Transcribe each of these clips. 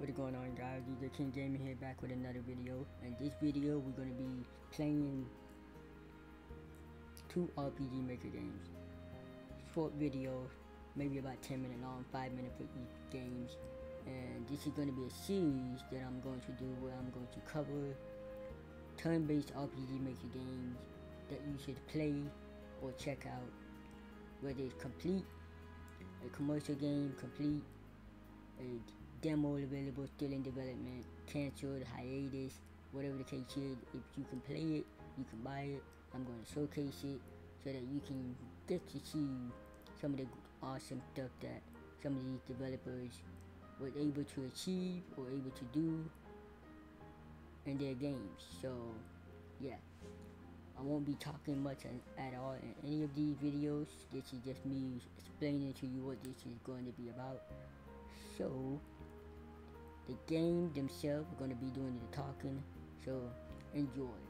What's going on guys, DJ King Gaming here back with another video. In this video we're going to be playing two RPG Maker games. Short video, maybe about 10 minutes long, 5 minute for each games. And this is going to be a series that I'm going to do where I'm going to cover turn-based RPG Maker games that you should play or check out. Whether it's complete, a commercial game, complete, a demo available, still in development, canceled, hiatus, whatever the case is. If you can play it, you can buy it. I'm going to showcase it so that you can get to see some of the awesome stuff that some of these developers were able to achieve or able to do in their games. So, yeah. I won't be talking much at all in any of these videos. This is just me explaining to you what this is going to be about. So, the game themselves are going to be doing the talking. So, enjoy.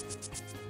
うん。